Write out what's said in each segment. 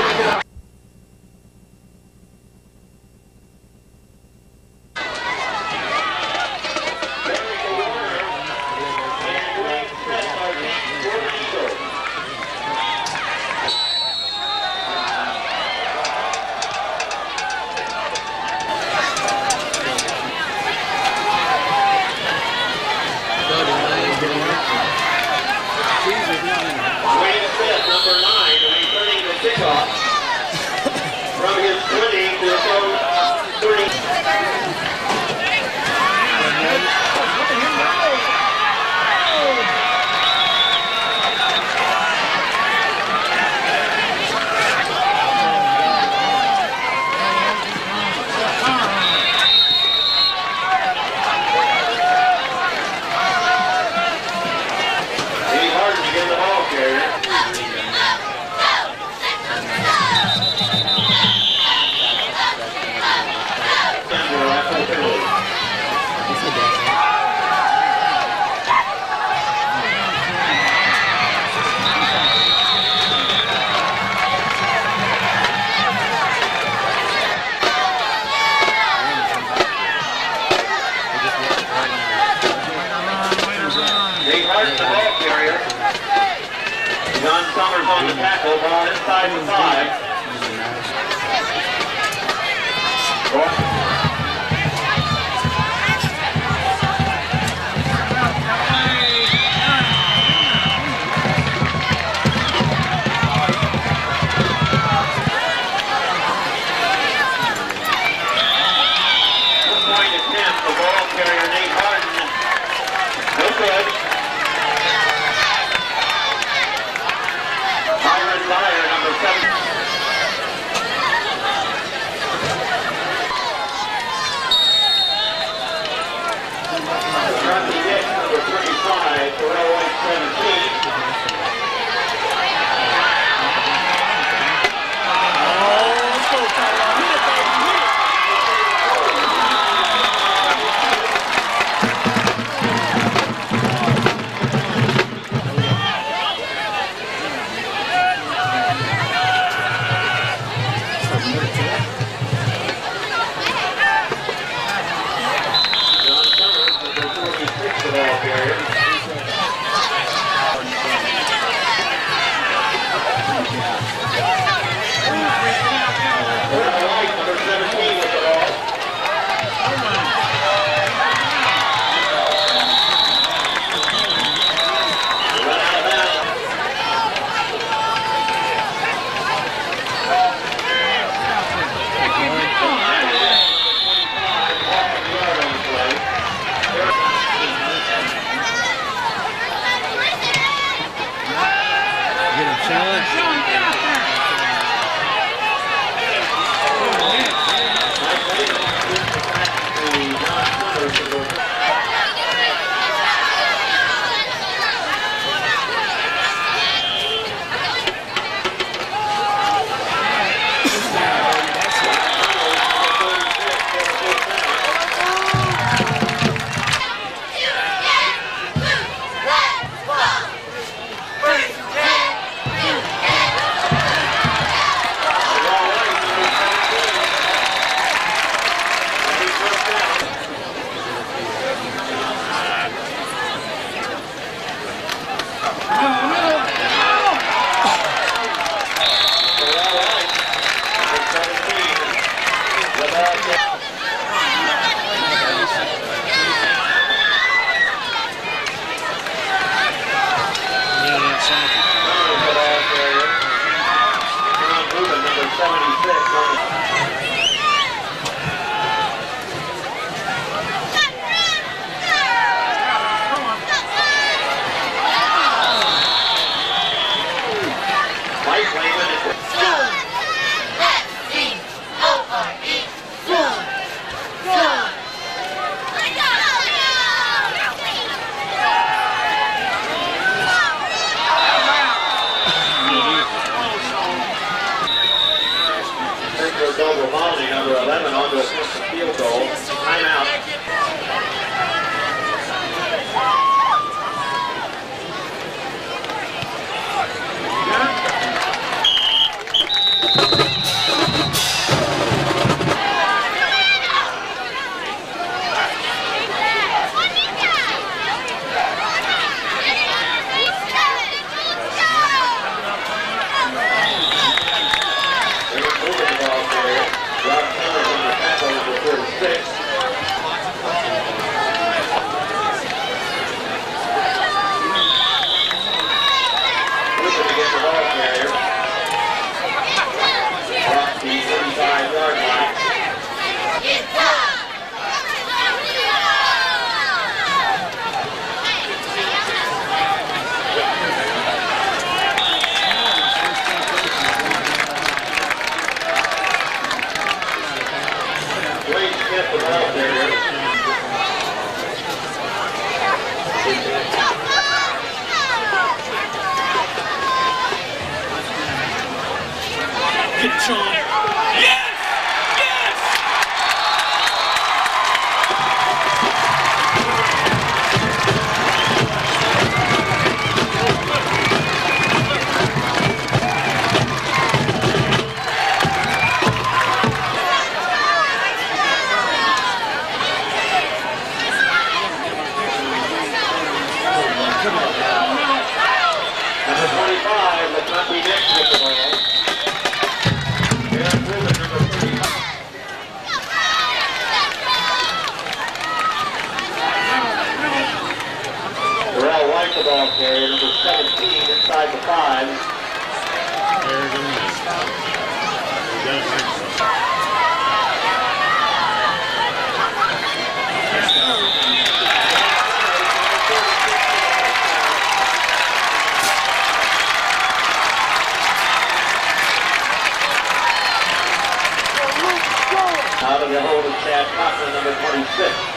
Here we go. Summers on the tackle, ball inside the five. 25, the country next with the ball. Aaron Rubin, number 35. Darrell White, the ball carrier, number 17, inside the five. There it is. We got it right. Out of the hold of number 26.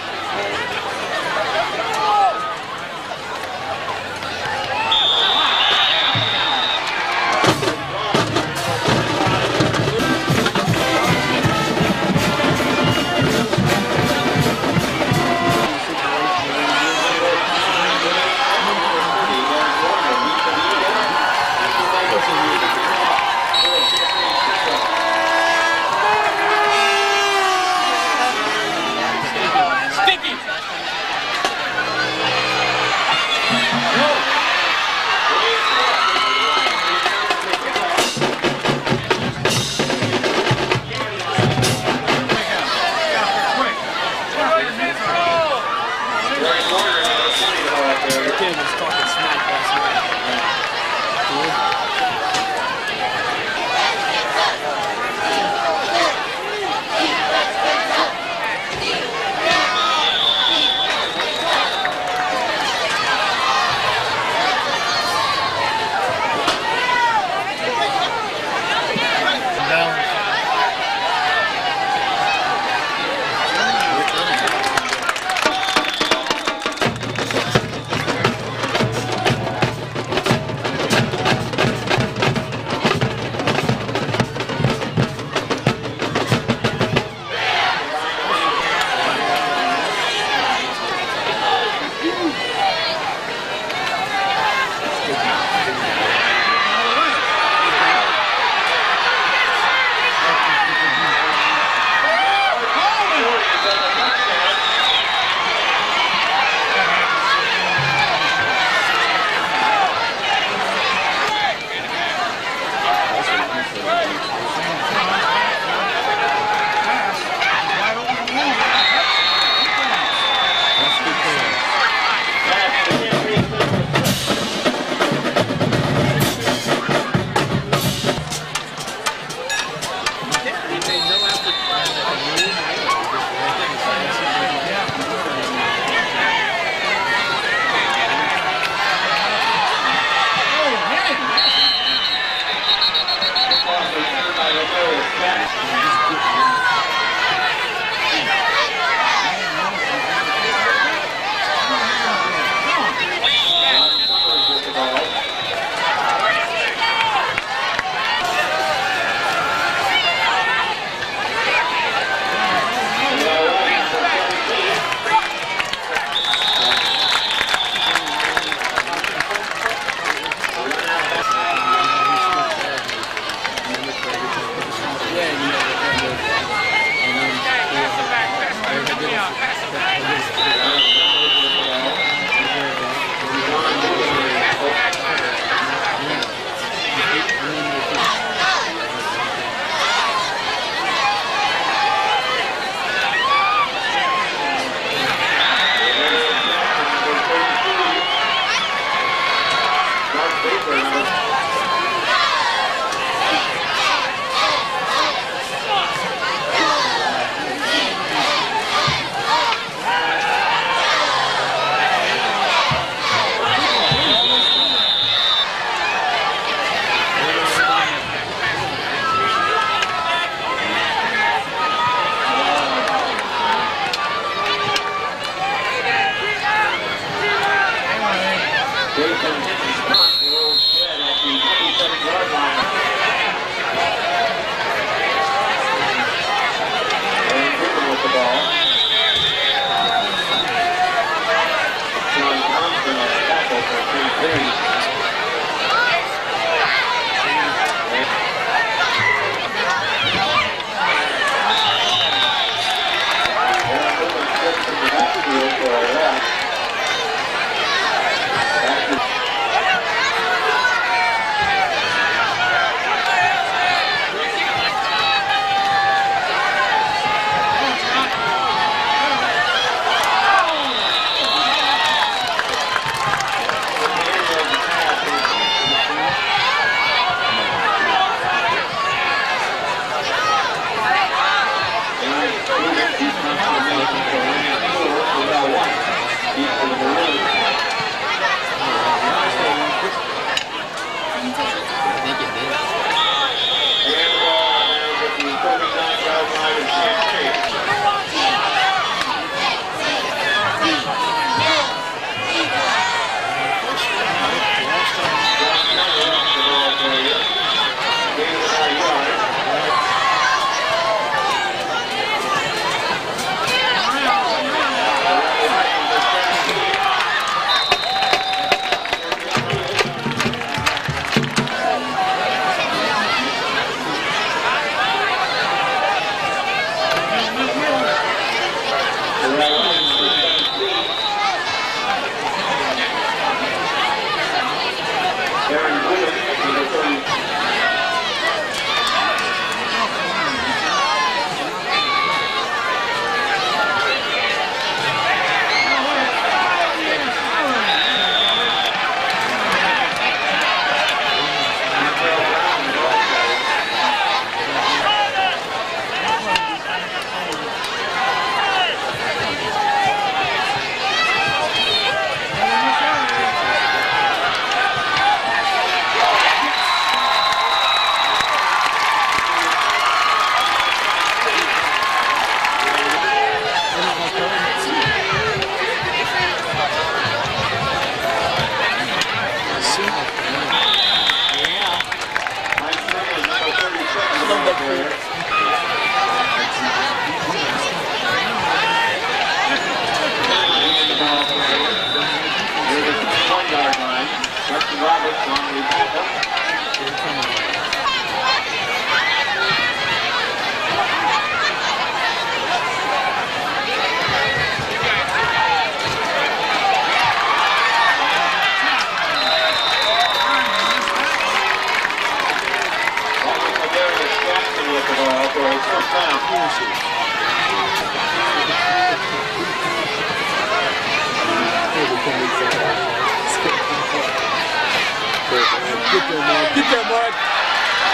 Get there, Mark.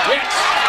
Yes.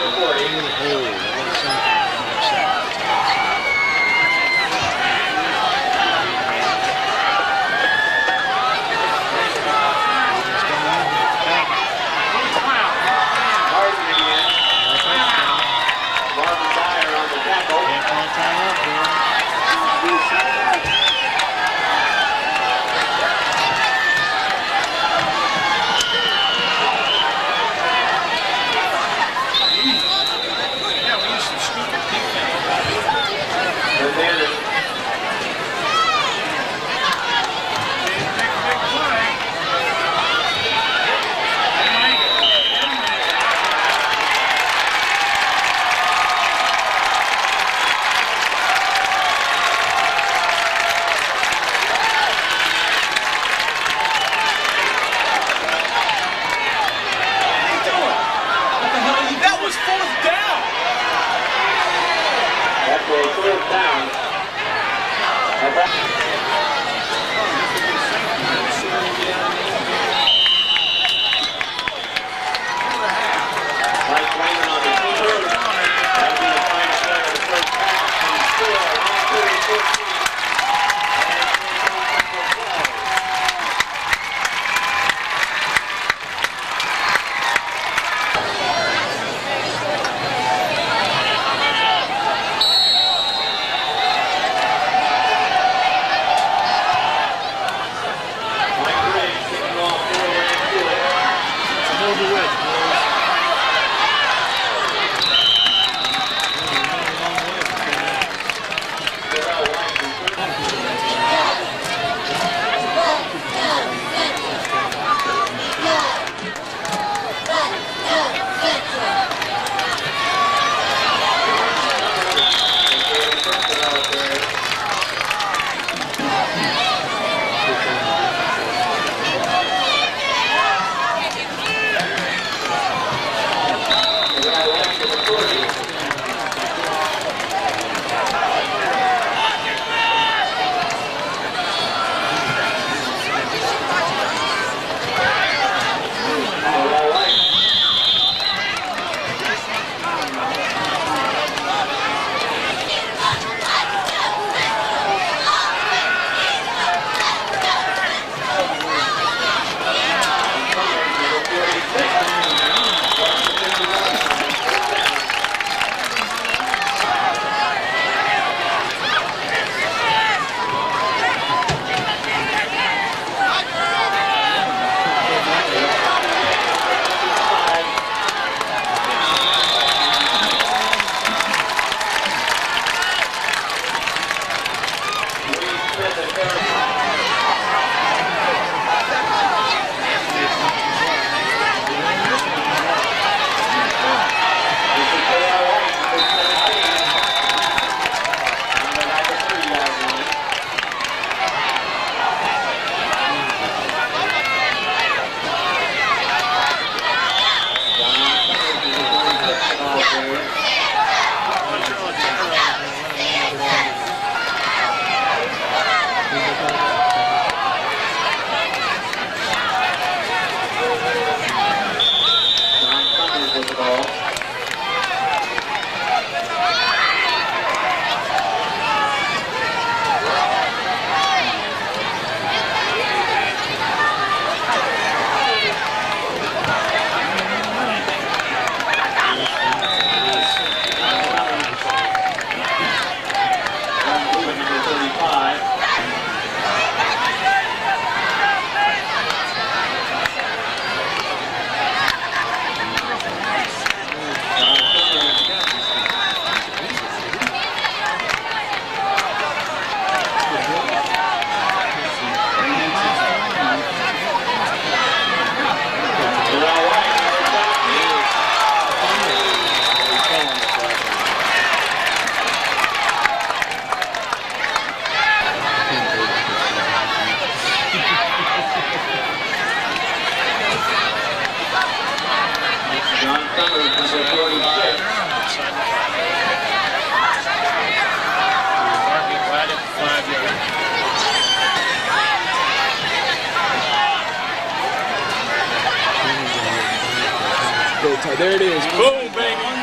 There it is. Boom. Darrell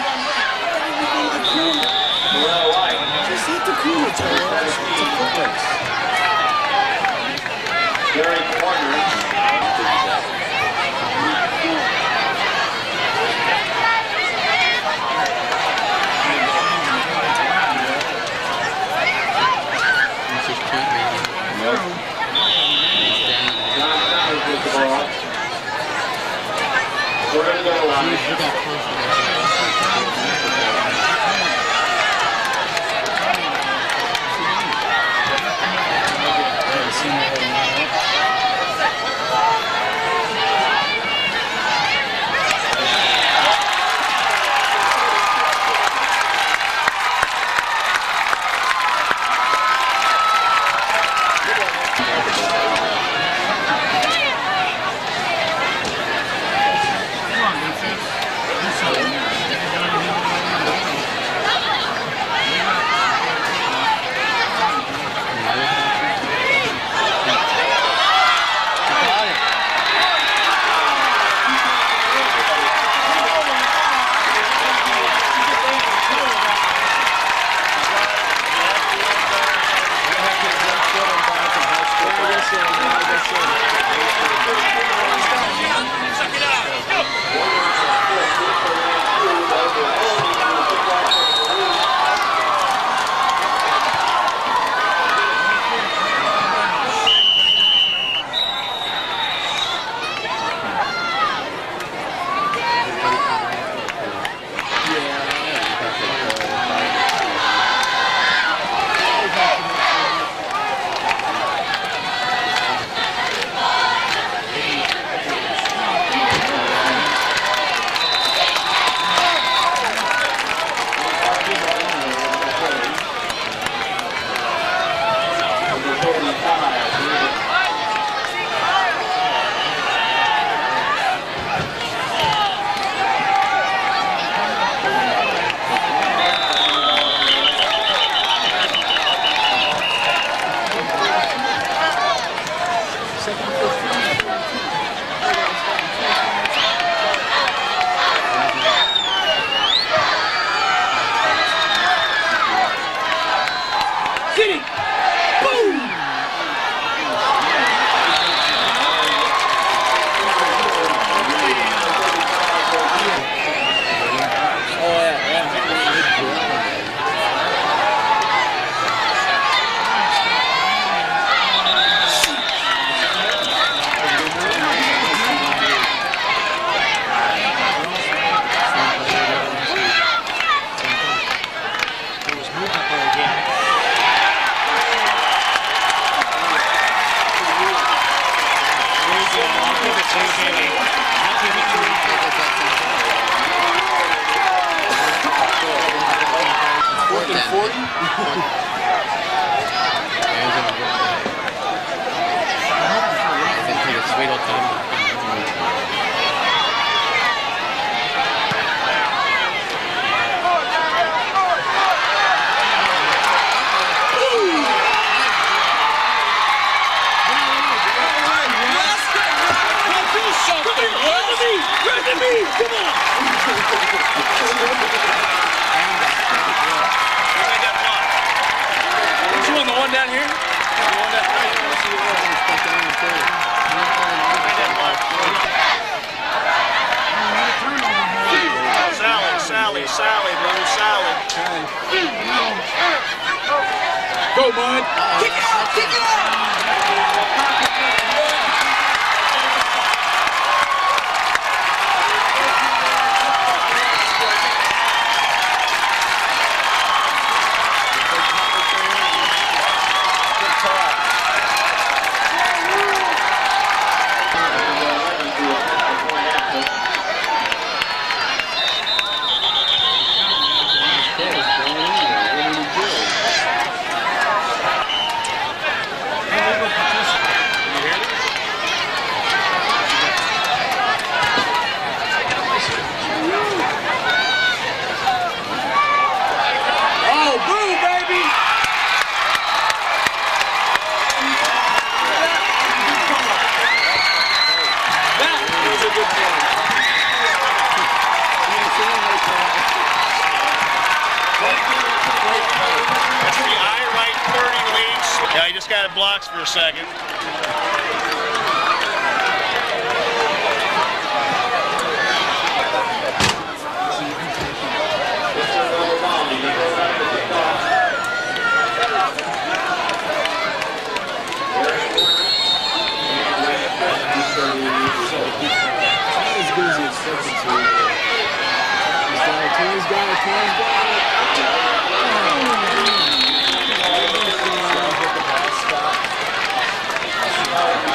White, Just hit the cooler, Ty. It's a foot race. Gary Warner. John Summers with the ball. We're going to go to line. Get bud. Kick it out! Kick it out! Oh, boom, baby! That was a good play. That's the right 30 leads. Yeah, he just got it blocked for a second. As good as he expected to. He's got it, Tony's got it, Tony's got it. What's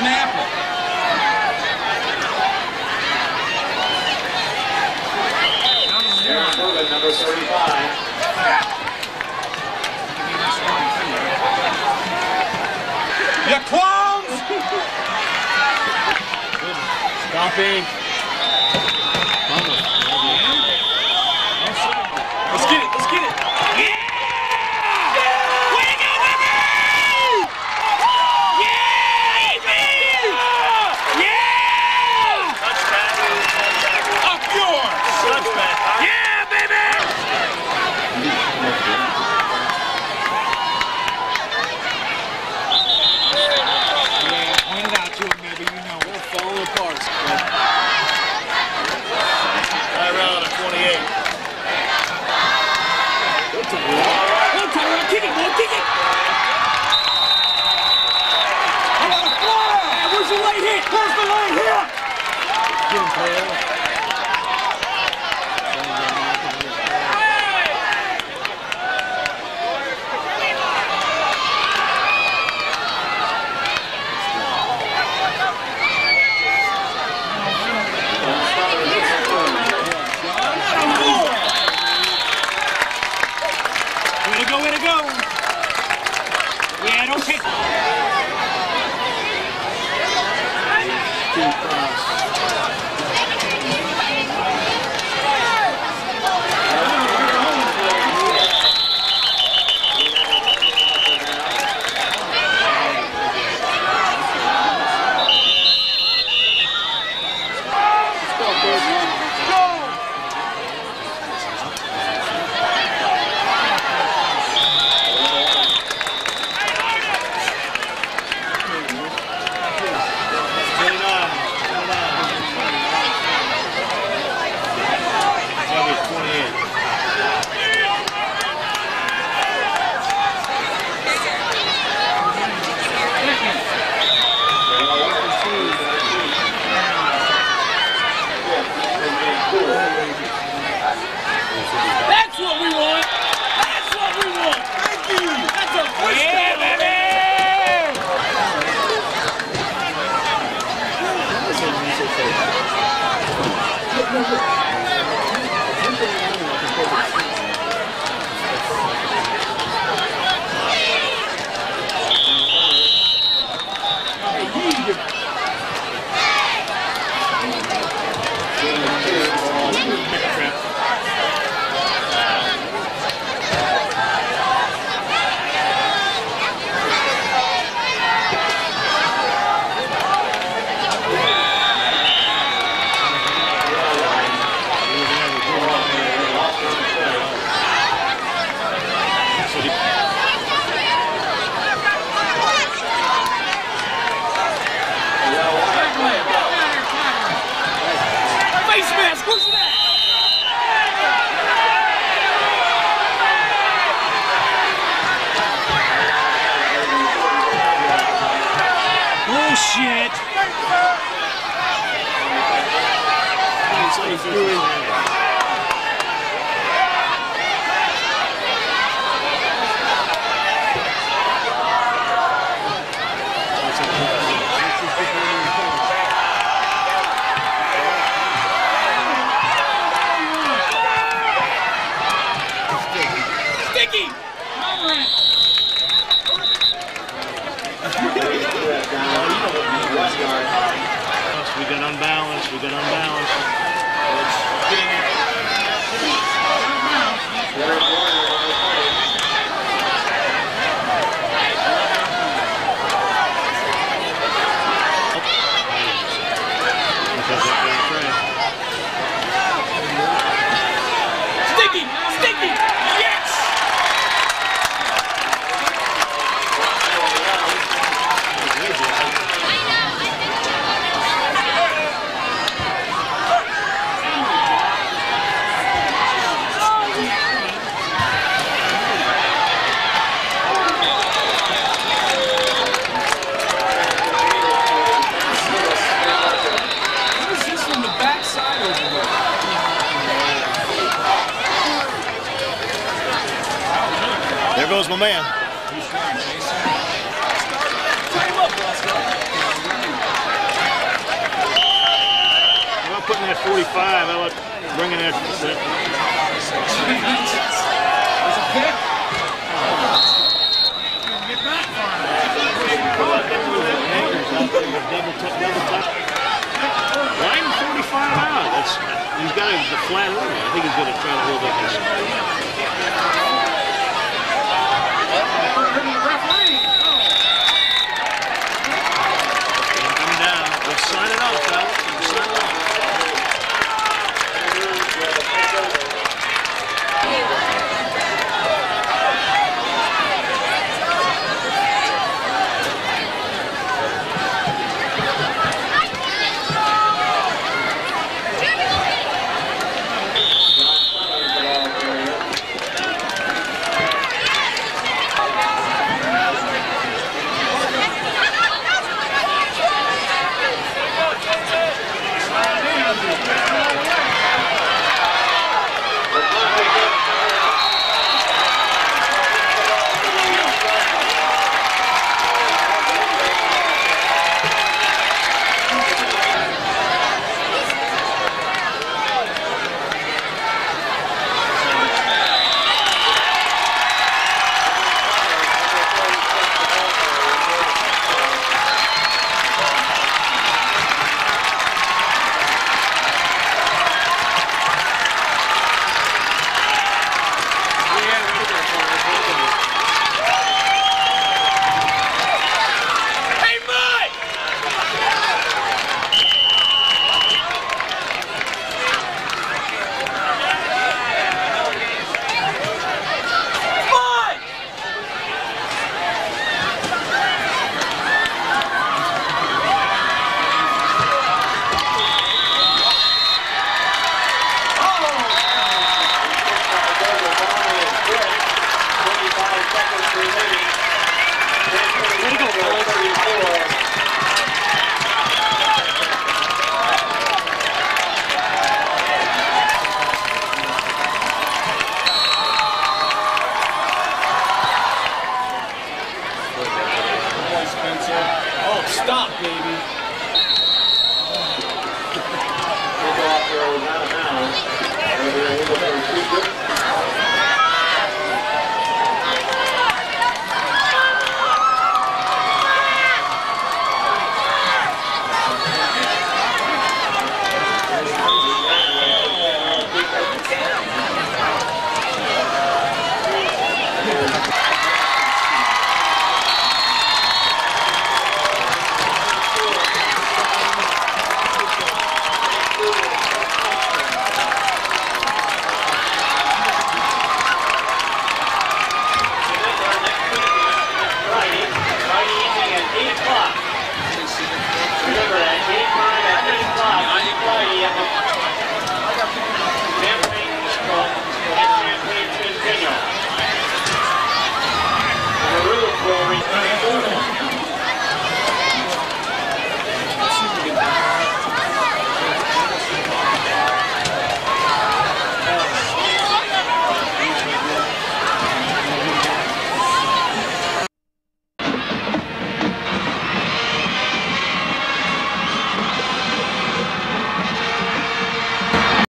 snap it. Number 35. You clowns! Stopping. 45. I like bringing that. That's a double top. Line 45 out. That's, he's got a flat line. I think he's going to try to hold up this.